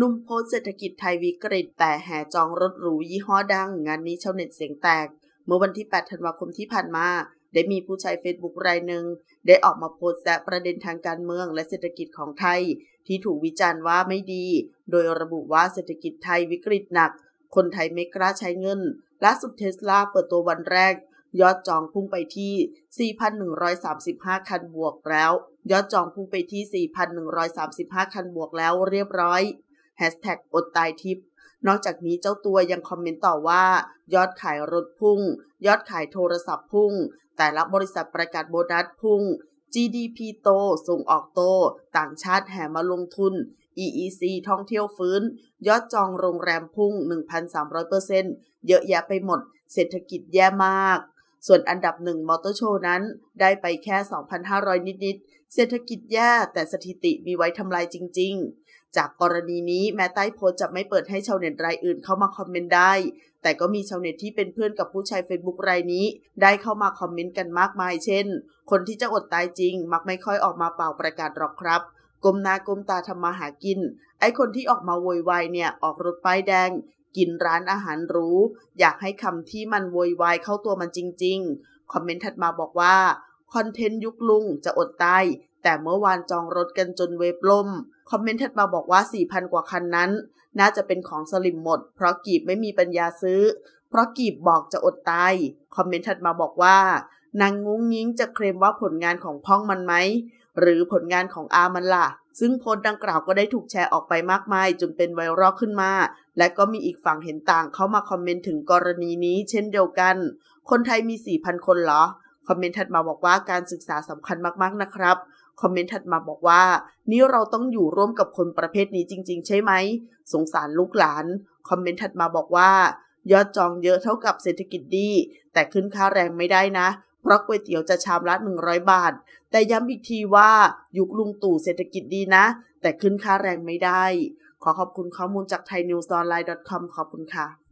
หนุ่มโพสต์เศรษฐกิจไทยวิกฤต แต่แห่จองรถหรูยี่ห้อดัง งานนี้ชาวเน็ตเสียงแตก เมื่อวันที่ 8 ธันวาคมที่ผ่านมา ได้มีผู้ใช้เฟซบุ๊กรายหนึ่ง ได้ออกมาโพสต์แซะประเด็นทางการเมืองและเศรษฐกิจของไทย ที่ถูกวิจารณ์ว่าไม่ดี โดยระบุว่าเศรษฐกิจไทยวิกฤตหนัก คนไทยไม่กล้าใช้เงินล่าสุดเทสลาเปิดตัววันแรก ยอดจองพุ่งไปที่ 4,135 คันบวกแล้ว ยอดจองพุ่งไปที่ 4,135 คันบวกแล้วเรียบร้อย แฮชแท็กอดตายทิปนอกจากนี้เจ้าตัวยังคอมเมนต์ต่อว่า ยอดขายรถพุ่ง ยอดขายโทรศัพท์พุ่ง แต่ละบริษัทประกาศโบนัสพุ่ง GDP โต ส่งออกโต ต่างชาติแห่มาลงทุน EEC ท่องเที่ยวฟื้น ยอดจองโรงแรมพุ่ง 1,300%เยอะแยะไปหมด เศรษฐกิจแย่มาก ส่วนอันดับหนึ่งมอเตอร์โชว์นั้น ได้ไปแค่ 2,500 นิด ๆ เศรษฐกิจแย่แต่สถิติมีไว้ทำลายจริง ๆ จากกรณีนี้แม้ใต้โพสต์จะไม่เปิดให้ชาวเน็ตรายอื่นเข้ามาคอมเมนต์ได้ แต่ก็มีชาวเน็ตที่เป็นเพื่อนกับผู้ใช้เฟซบุ๊กรายนี้ ได้เข้ามาคอมเมนต์กันมากมาย เช่น คนที่จะอดตายจริง มักไม่ค่อยออกมาป่าวประกาศหรอกครับก้มหน้าก้มตาทำมาหากิน ไอ้คนที่ออกมาโวยวายเนี่ย ออกรถป้ายแดง กินร้านอาหารรู้ อยากให้คำที่มันโวยวายเข้าตัวมันจริง ๆ คอมเมนต์ถัดมาบอกว่า คอนเทนต์ยุคลุงจะอดตายแต่เมื่อวานจองรถกันจนเว็บล่ม คอมเมนต์ถัดมาบอกว่า 4,000 กว่าคันนั้น น่าจะเป็นของสลิมหมด เพราะกีบไม่มีปัญญาซื้อ เพราะกีบบอกจะอดตาย คอมเมนต์ถัดมาบอกว่านางงุ้งยิงจะเคลมว่าผลงานของพ้องมันไหม หรือผลงานของอามันล่ะ ซึ่งโพสต์ดังกล่าวก็ได้ถูกแชร์ออกไปมากมายจนเป็นไวรัลขึ้นมา และก็มีอีกฝั่งเห็นต่างเข้ามาคอมเมนต์ถึงกรณีนี้ เช่นเดียวกัน คนไทยมี 4,000 คนเหรอ คอมเมนต์ถัดมาบอกว่าการศึกษาสำคัญมากๆนะครับ คอมเมนต์ถัดมาบอกว่า นี่เราต้องอยู่ร่วมกับคนประเภทนี้จริง ๆ ใช่ไหม สงสารลูกหลาน คอมเมนต์ถัดมาบอกว่า ยอดจองเยอะเท่ากับเศรษฐกิจดี แต่ขึ้นค่าแรงไม่ได้นะเพราะก๋วยเตี๋ยวจะชามละ 100 บาท แต่ย้ำอีกทีว่ายุคลุงตู่เศรษฐกิจดีนะ แต่ขึ้นค่าแรงไม่ได้ ขอขอบคุณข้อมูลจากไทยนิวส์ออนไลน์ .com ขอบคุณค่ะ